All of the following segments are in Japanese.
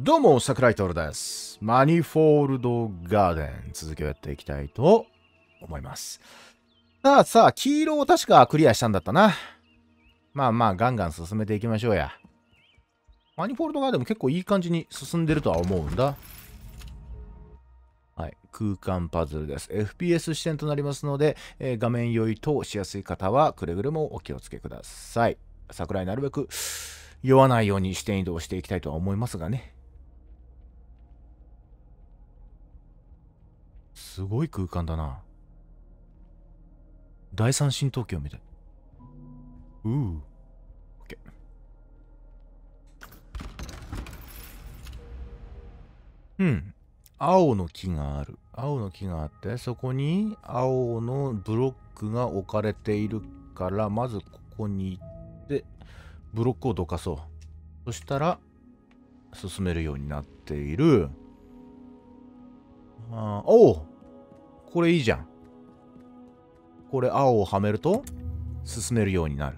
どうも、桜井徹です。マニフォールドガーデン、続きをやっていきたいと思います。さあさあ、黄色を確かクリアしたんだったな。まあまあ、ガンガン進めていきましょうや。マニフォールドガーデンも結構いい感じに進んでるとは思うんだ。はい、空間パズルです。FPS 視点となりますので、えー画面酔い等しやすい方はくれぐれもお気をつけください。桜井なるべく酔わないように視点移動していきたいとは思いますがね。すごい空間だな。第三新東京みたい。うー。オッケー。うん。青の木がある。青の木があって、そこに青のブロックが置かれているから、まずここに行って、ブロックをどかそう。そしたら、進めるようになっている。あーおうこれいいじゃん。これ青をはめると進めるようになる。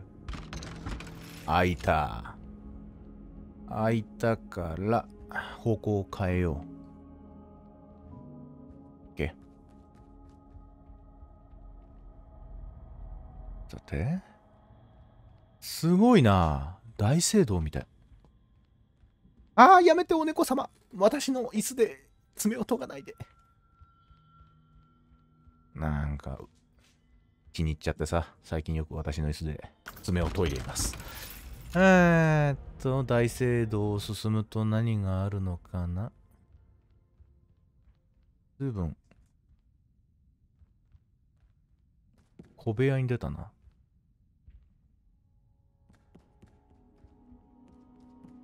開いた。開いたから方向を変えよう。OK。さて。すごいな。大聖堂みたい。ああ、やめてお猫様。私の椅子で爪を研がないで。なんか、気に入っちゃってさ、最近よく私の椅子で爪を研いでいます。えーっと、大聖堂を進むと何があるのかな？随分、小部屋に出たな。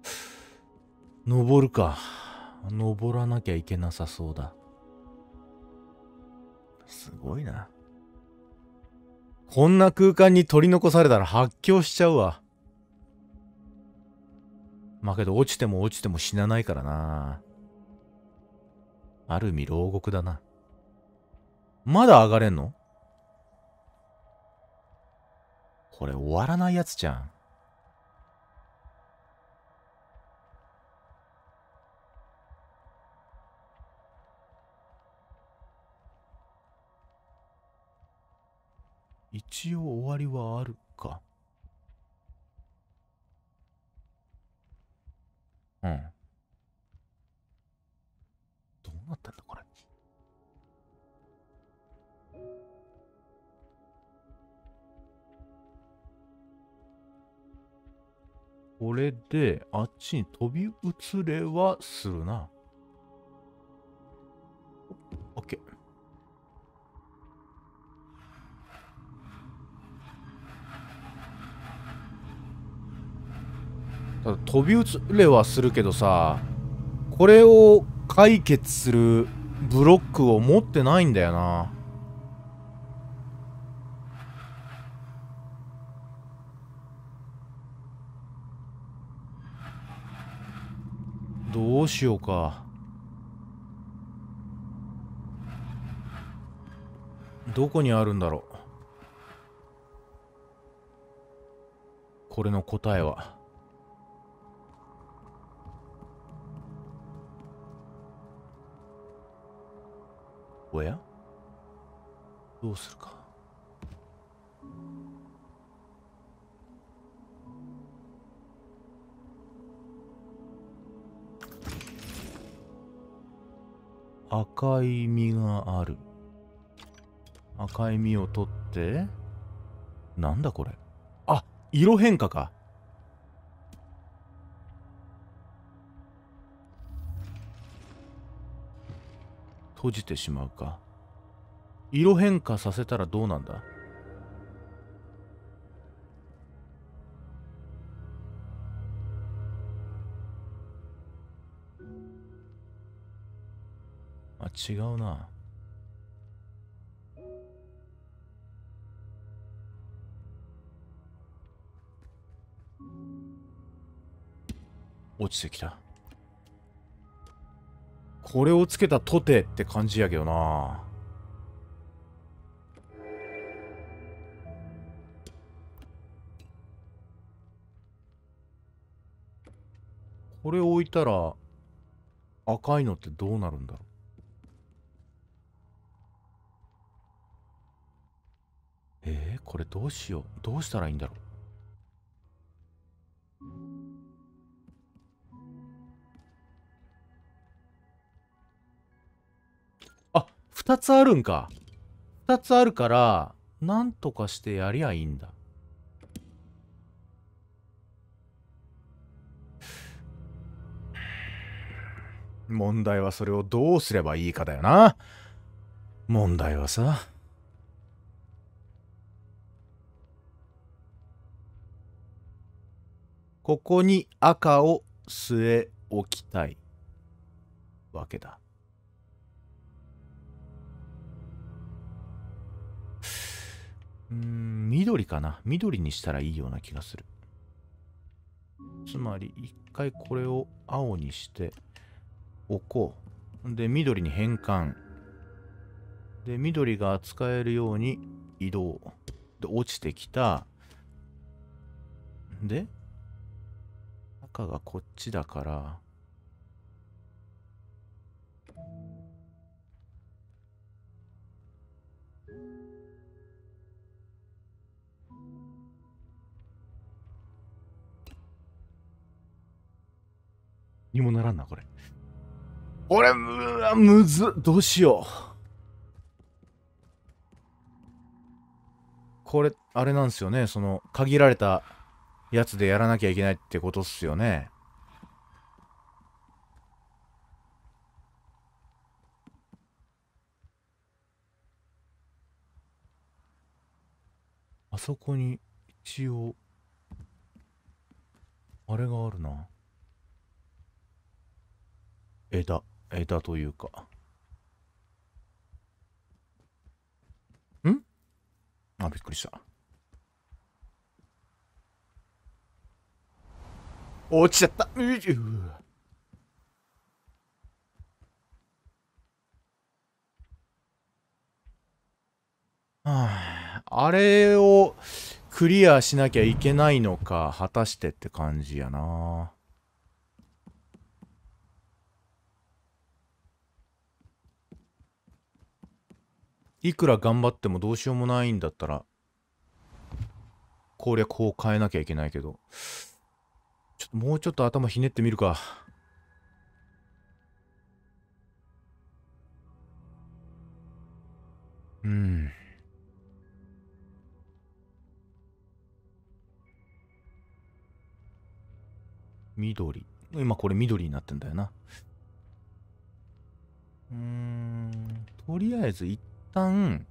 登るか。登らなきゃいけなさそうだ。すごいな。こんな空間に取り残されたら発狂しちゃうわ。まあけど落ちても落ちても死なないからな。ある意味牢獄だな。まだ上がれんの？これ終わらないやつじゃん。一応終わりはあるか。うん。どうなったんだ、これ？これで、あっちに飛び移れはするな。飛び移れはするけどさこれを解決するブロックを持ってないんだよな。どうしようか。どこにあるんだろう。これの答えは。おやどうするか?赤い実がある赤い実を取って。なんだこれ?あ色変化か閉じてしまうか？色変化させたらどうなんだ？あ違うな。落ちてきた。これをつけたとてって感じやけどな。これ置いたら赤いのってどうなるんだろう。えー、これどうしよう。どうしたらいいんだろう。あ二つあるんか。二つあるからなんとかしてやりゃいいんだ。問題はそれをどうすればいいかだよな。問題はさ。ここに赤を据え置きたいわけだ。うん、緑かな。緑にしたらいいような気がする。つまり、一回これを青にしておこう。で、緑に変換。で、緑が扱えるように移動。で、落ちてきた。で、赤がこっちだからにもならんなこれこれうわむずどうしようこれあれなんですよねその限られたやつでやらなきゃいけないってことっすよね。あそこに一応、あれがあるな。枝、枝というか。ん？あ、びっくりした。落ちちゃった。うはあ、あれをクリアしなきゃいけないのか、果たしてって感じやな。いくら頑張ってもどうしようもないんだったら、攻略法を変えなきゃいけないけど。ちょっともうちょっと頭ひねってみるか。うん。緑。今これ緑になってんだよな。うん。とりあえず一旦、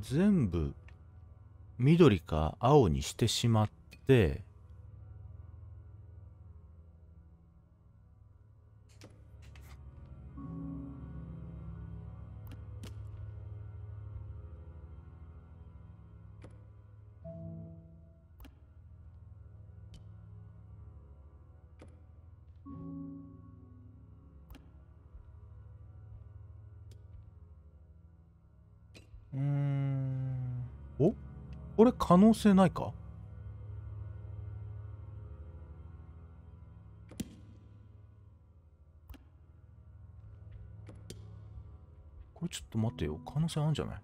全部緑か青にしてしまって可能性ないか？これちょっと待ってよ。可能性あるんじゃない？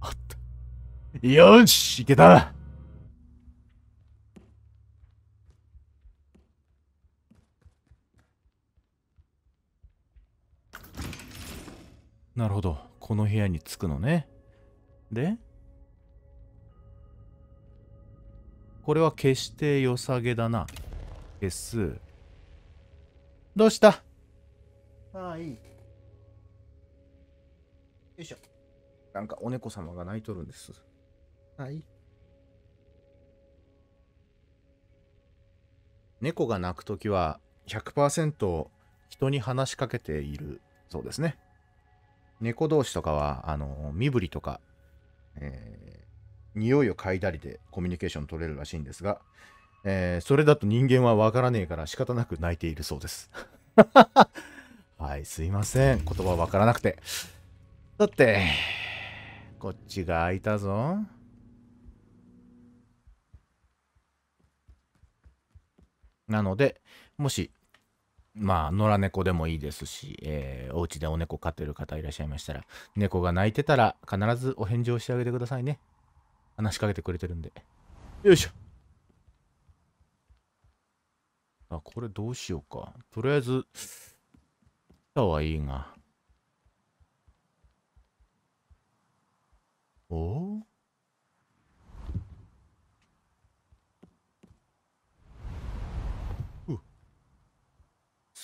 あった。よしいけた。なるほど。この部屋に着くのね。で？これは決して良さげだな。消す。どうした？ああ、いい。よいしょ。なんかお猫様が泣いとるんです。はい。猫が鳴くときは100%人に話しかけているそうですね。猫同士とかは、あの、身振りとか、えー、匂いを嗅いだりでコミュニケーション取れるらしいんですが、えーそれだと人間はわからねえから仕方なく泣いているそうです。はい、すいません。言葉わからなくて。だって、こっちが開いたぞ。なので、もし、まあ、野良猫でもいいですし、えーお家でお猫飼ってる方いらっしゃいましたら、猫が泣いてたら必ずお返事をしてあげてくださいね。話しかけてくれてるんで。よいしょ。あ、これどうしようか。とりあえず、たはいいが。おお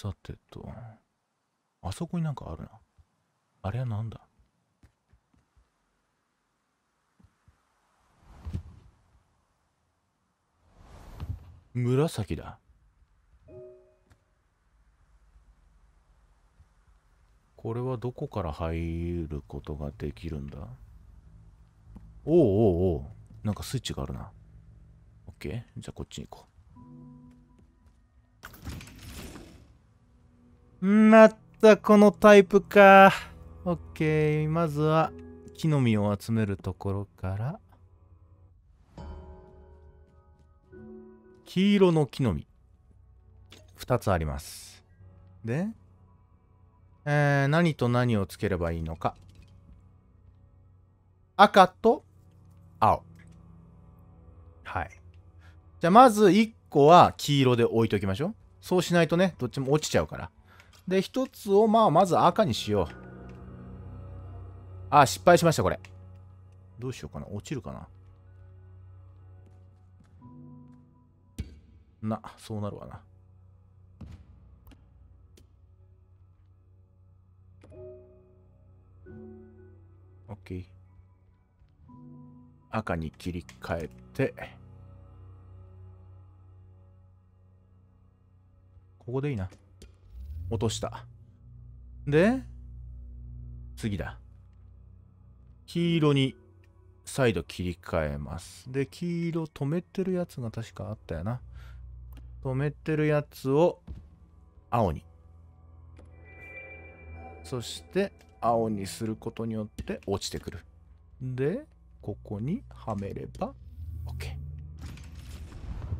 さてと、あそこになんかあるな。あれはなんだ？紫だ。これはどこから入ることができるんだ？おうおうおうなんかスイッチがあるな。オッケー？じゃあこっちに行こう。またこのタイプか。オッケーまずは木の実を集めるところから。黄色の木の実。2つあります。で、えー何と何をつければいいのか。赤と青。はい。じゃあまず1個は黄色で置いときましょう。そうしないとね、どっちも落ちちゃうから。で、1つをまあまず赤にしよう。あ、失敗しました、これ。どうしようかな。落ちるかな。な、そうなるわな。オッケー。赤に切り替えて、ここでいいな。落とした。で、次だ。黄色に再度切り替えます。で、黄色止めてるやつが確かあったよな。止めてるやつを青に。そして青にすることによって落ちてくる。で、ここにはめれば OK。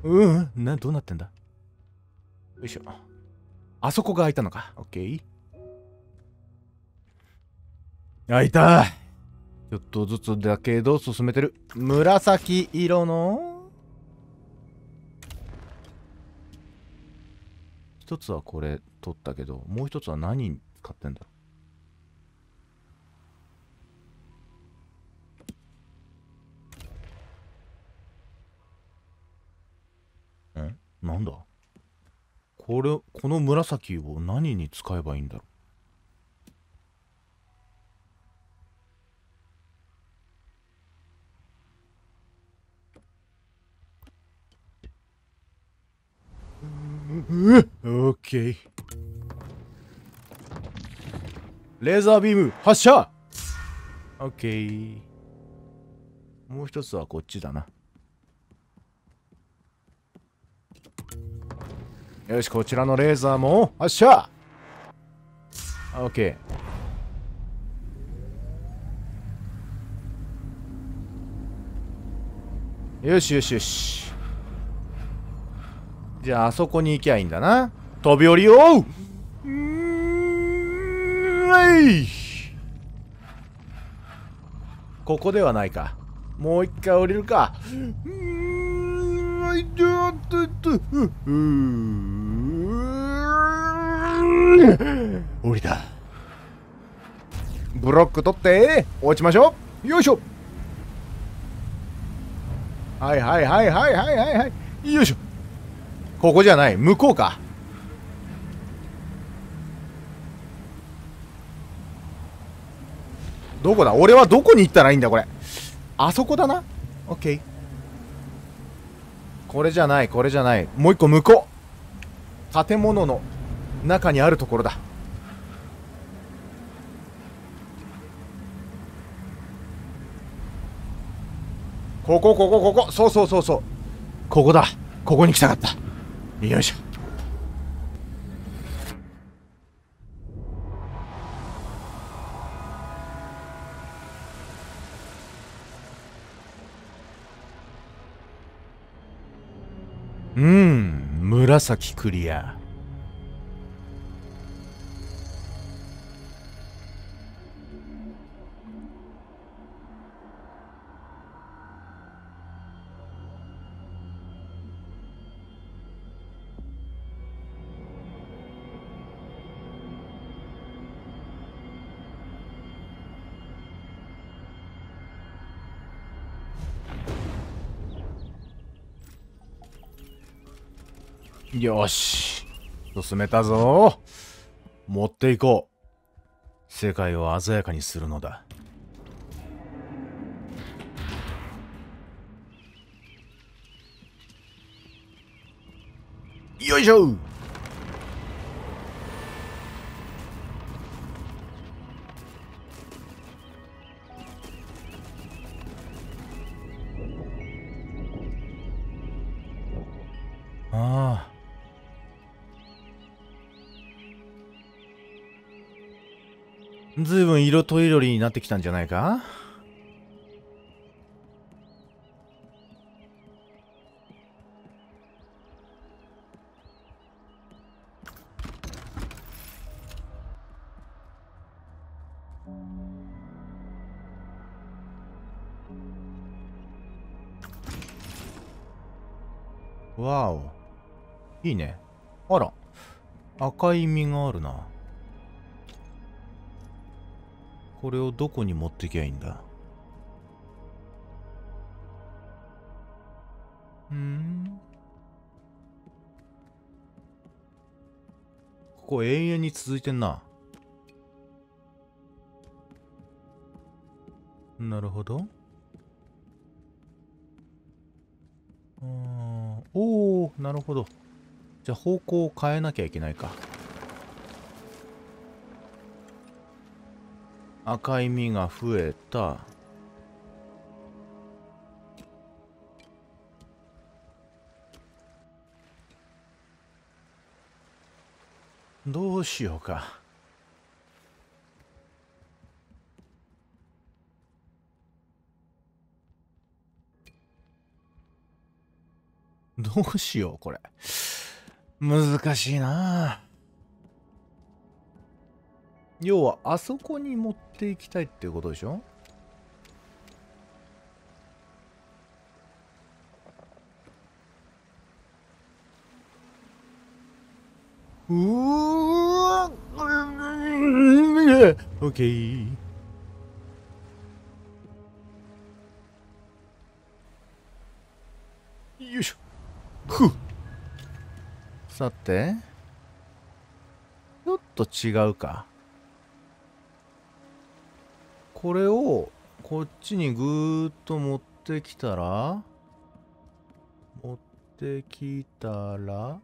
うん、な、どうなってんだ？よいしょ。あそこが開いたのか。OK。開いたちょっとずつだけど進めてる。紫色の一つはこれ取ったけど、もう一つは何に使ってんだ？ろう。んなんだ？これ、この紫を何に使えばいいんだろう？オッケー。レーザービーム発射オッケー。もう一つはこっちだな。よし、こちらのレーザーも発射オッケー。よしよしよし。じゃあ、あそこに行きゃいいんだな。飛び降りようはいここではないか。もう一回降りるか。うんはいちょっととうん降りた。ブロック取って。落ちましょう。よいしょ。はいはいはいはいはいはい。はいよいしょ。ここじゃない。向こうか。どこだ？俺はどこに行ったらいいんだこれ。あそこだな。オッケーこれじゃないこれじゃない。もう一個向こう。建物の中にあるところだ。ここここここ。そうそうそうそう。ここだ。ここに来たかった。よいしょ。紫クリア。よし。進めたぞ。持っていこう。世界を鮮やかにするのだ。よいしょ。ああ。ずいぶん色とりどりになってきたんじゃないか？わお。いいね。あら。赤い実があるな。これをどこに持ってきゃいいんだ？うん。ここ永遠に続いてんな。なるほど。うんおおなるほど。じゃあ方向を変えなきゃいけないか赤い実が増えた。どうしようか。どうしようこれ。難しいなあ。要はあそこに持っていきたいっていうことでしょ？うーオッケーよいしょ。ふさて。ちょっと違うか。これをこっちにぐーっと持ってきたら持ってきたら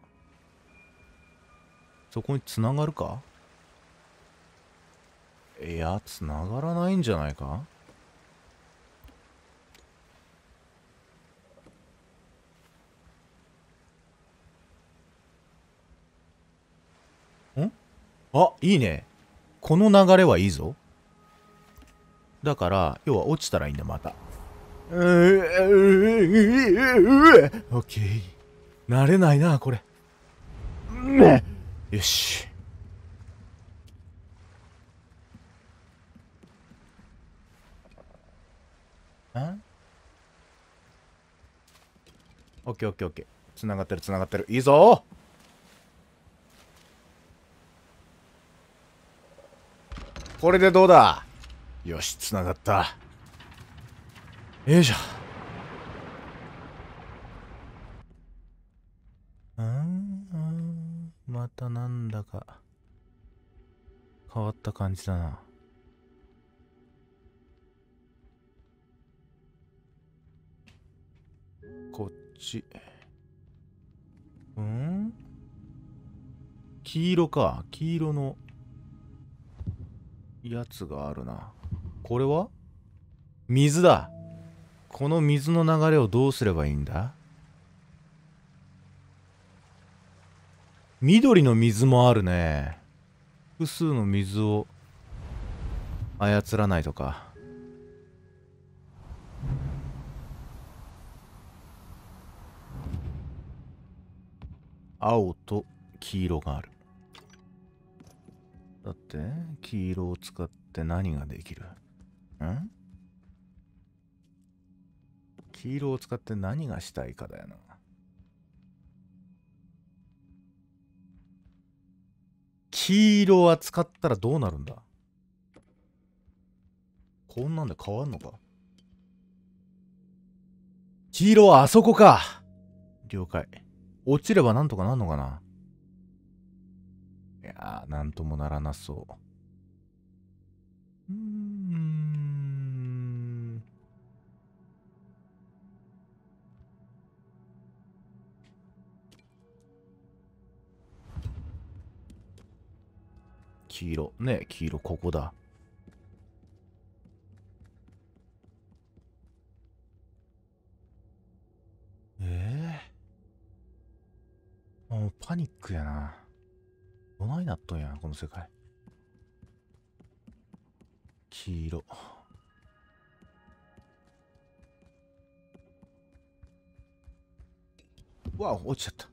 そこにつながるか？いやつながらないんじゃないか？ん？あいいね。この流れはいいぞ。だから要は落ちたらいいんだまた。オッケー慣れないなこれ。よし。んオッケーオッケーオッケー。つながってるつながってる。いいぞ。これでどうだ？よしつながった。よいしょ。うんまたなんだか。変わった感じだな。こっち。うん？黄色か。黄色のやつがあるな。これは？水だこの水の流れをどうすればいいんだ？緑の水もあるね。複数の水を操らないとか。青と黄色がある。だって、黄色を使って何ができる？黄色を使って何がしたいかだよな。黄色は使ったらどうなるんだ？こんなんで変わんのか？黄色はあそこか了解。落ちればなんとかなんのかな？いやー、なんともならなそう。うーん。黄色。ね黄色ここだ。ええもうパニックやな。どないなっとんや、この世界。黄色。うわ、落ちちゃった。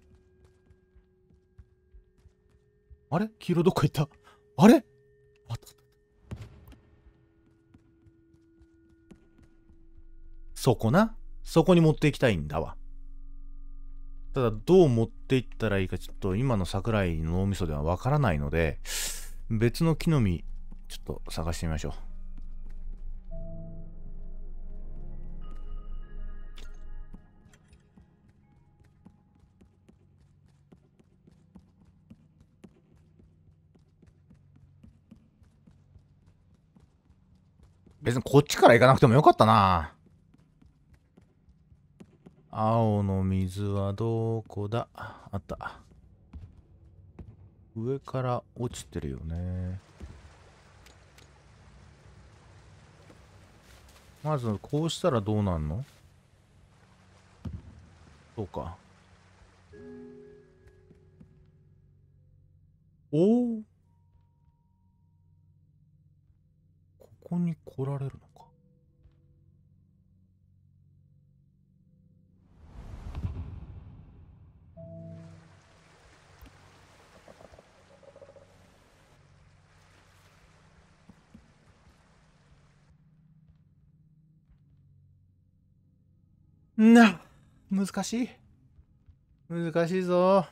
あれ？黄色どっか行った？あれ？あった。そこな？そこに持っていきたいんだわ。ただ、どう持っていったらいいか、ちょっと今の桜井の脳みそではわからないので、別の木の実、ちょっと探してみましょう。別にこっちから行かなくてもよかったな。青の水はどこだ？あった。上から落ちてるよね。まず、こうしたらどうなんの？そうか。おおここに来られるのか？な、難しい。難しいぞ。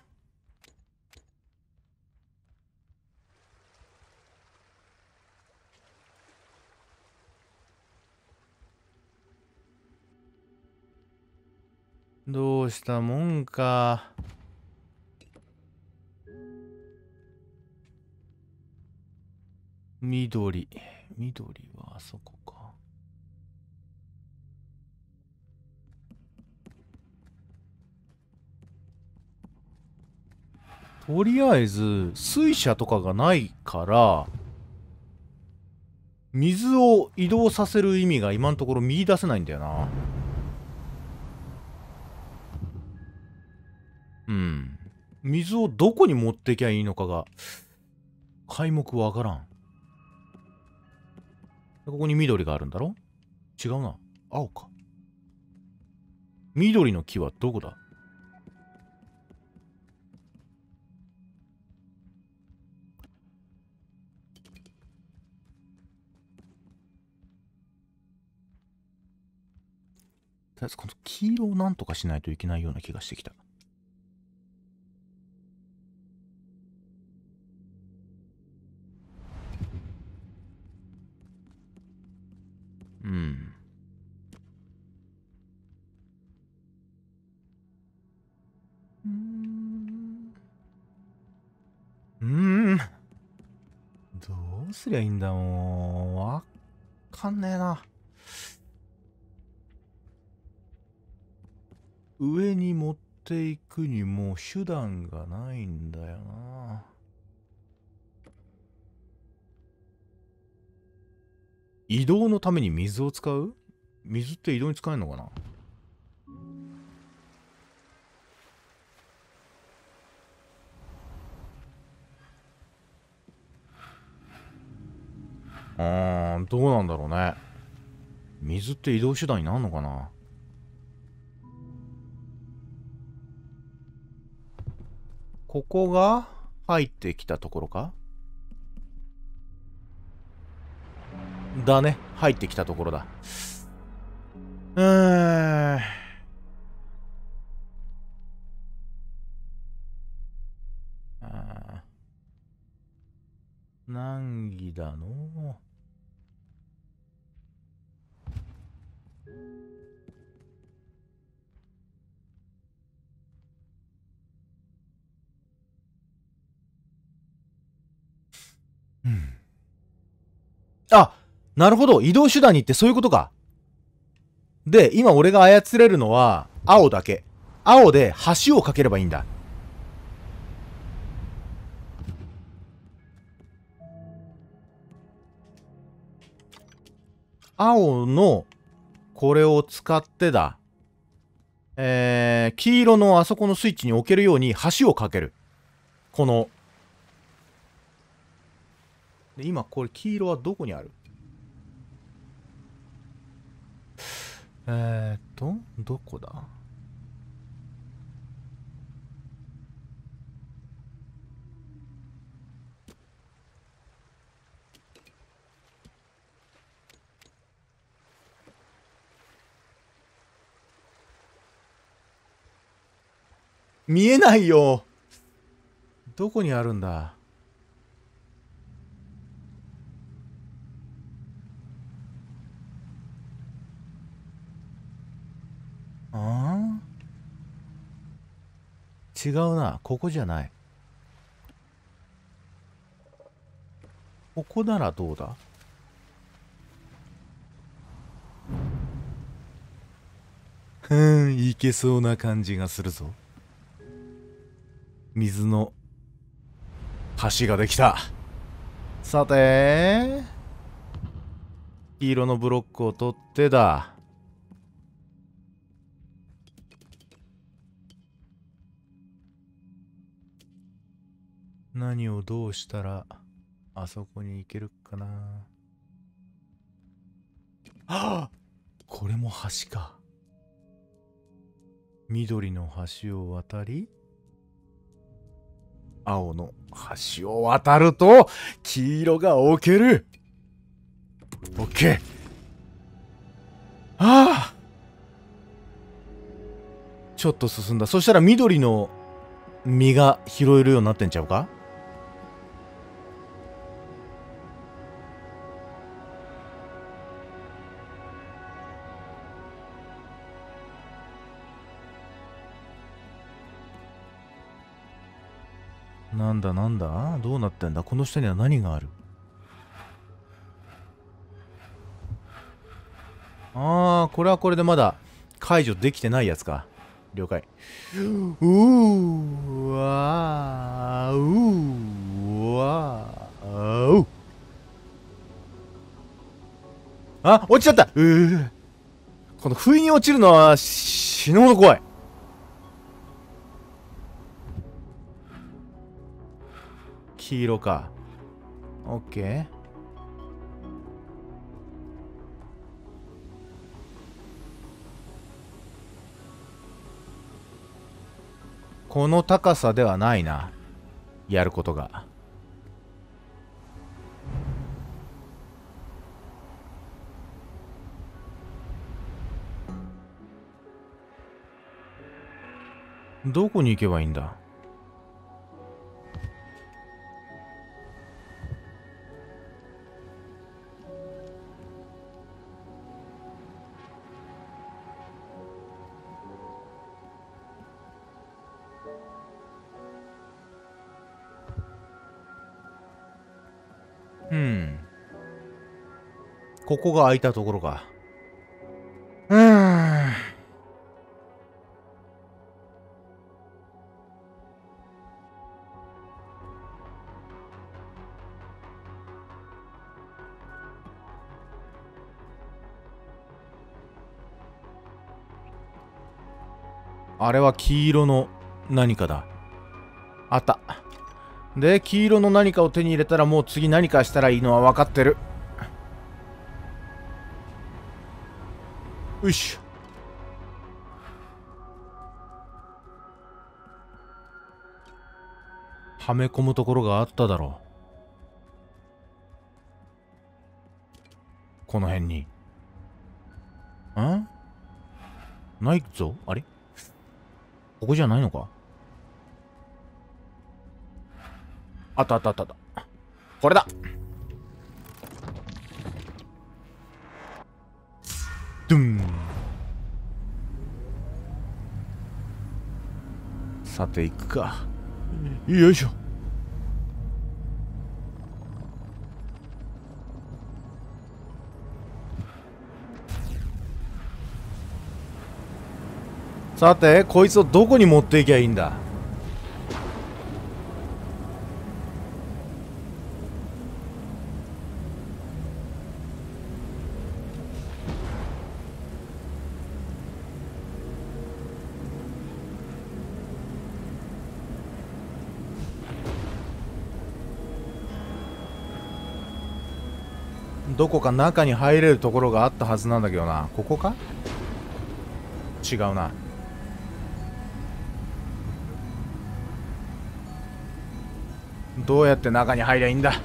どうしたもんか。緑。緑はあそこか。とりあえず、水車とかがないから、水を移動させる意味が今のところ見出せないんだよな。うん。水をどこに持ってきゃいいのかが、皆目わからん。ここに緑があるんだろ？違うな。青か。緑の木はどこだ？とりあえずこの黄色をなんとかしないといけないような気がしてきた。うん。うん。うーん。どうすりゃいいんだもう。わかんねえな。上に持っていくにも手段がないんだよな。移動のために水を使う？水って移動に使えるのかな？うん、どうなんだろうね。水って移動手段になるのかな？ここが入ってきたところか？だね。入ってきたところだ。うーん。難儀だの？うなるほど移動手段にってそういうことかで今俺が操れるのは青だけ青で橋を架ければいいんだ青のこれを使ってだ。えー、黄色のあそこのスイッチに置けるように橋を架ける。この。で今これ黄色はどこにある？えーっと、どこだ？見えないよ。どこにあるんだ？ああ違うな。ここじゃない。ここならどうだ？ふんいけそうな感じがするぞ。水の橋ができた。さて黄色のブロックを取ってだ。何をどうしたらあそこに行けるかな。あこれも橋か。緑の橋を渡り青の橋を渡ると黄色が置ける。オッケー。ああちょっと進んだ。そしたら緑の実が拾えるようになってんちゃうか？なんだなんだ？どうなってんだ？この下には何がある？ああこれはこれでまだ解除できてないやつか。了解。うーわーうーわーうあ落ちちゃった。うー。この不意に落ちるのは死ぬほど怖い。黄色か。オッケーこの高さではないな。やることが。どこに行けばいいんだ？うん。ここが空いたところか。うん。あれは黄色の何かだ。あった。で黄色の何かを手に入れたらもう次何かしたらいいのは分かってる。よし。はめ込むところがあっただろう。この辺に。んないぞあれ？ここじゃないのか？あったあったあったあった。これだ。ドゥン。さて行くか。よいしょ。さてこいつをどこに持っていきゃいいんだ？どこか中に入れるところがあったはずなんだけどな。ここか？違うな。どうやって中に入りゃいいんだ？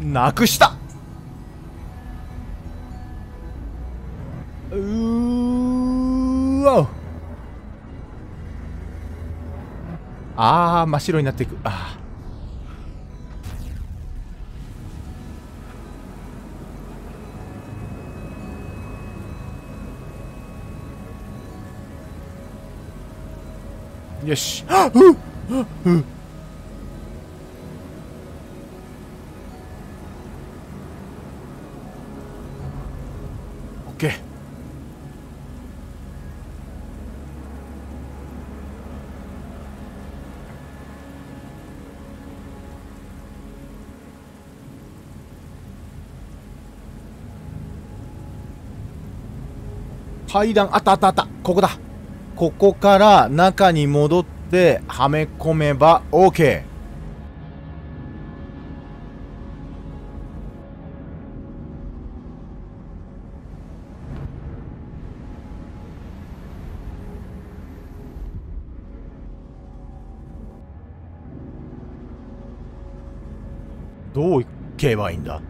なくした。うーわ。あー真っ白になっていく。あー。よし。あうっうっオッケー。階段あったあったあった。ここだ。ここから中に戻ってはめ込めば OK どう行けばいいんだ？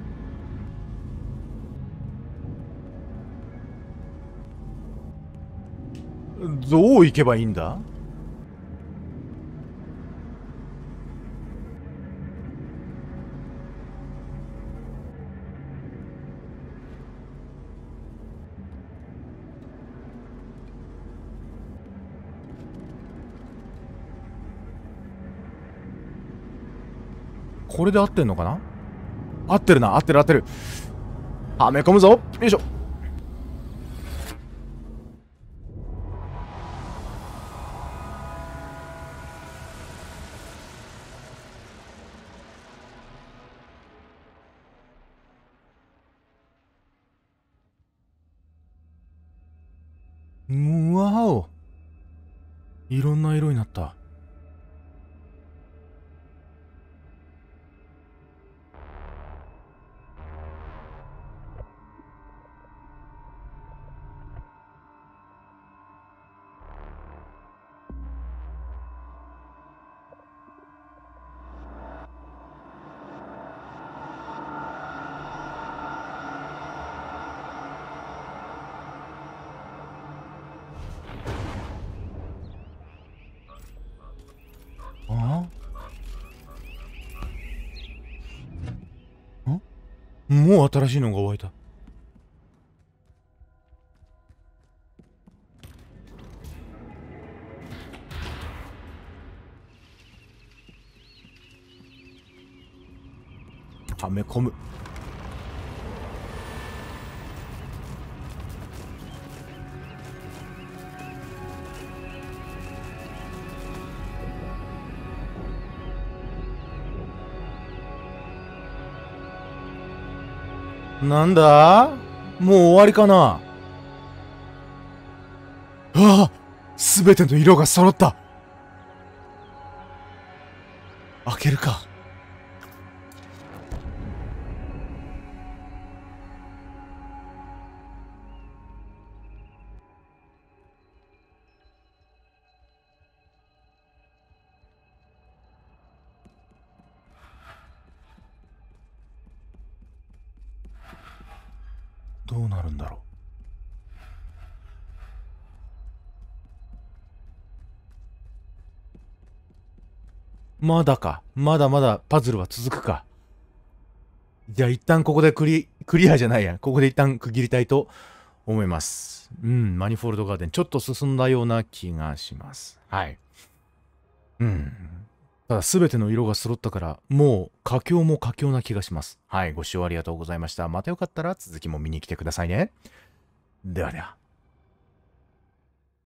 どう行けばいいんだ？これで合ってんのかな？合ってるな合ってる合ってる。はめ込むぞ。よいしょ。いろんな色になった。もう新しいのが湧いた。はめ込む。なんだ？もう終わりかな？ああすべての色が揃った。開けるか。まだか。まだまだパズルは続くか。じゃあ一旦ここでクリ、クリアじゃないや。ここで一旦区切りたいと思います。うん、マニフォールドガーデン、ちょっと進んだような気がします。はい。うん。ただ全ての色が揃ったから、もう佳境も佳境な気がします。はい、ご視聴ありがとうございました。またよかったら続きも見に来てくださいね。ではでは。